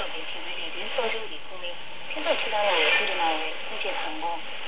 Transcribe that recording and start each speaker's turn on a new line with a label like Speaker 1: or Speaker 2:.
Speaker 1: 特别请来的临时救济顾问听说其他的委托人呢也会借成功。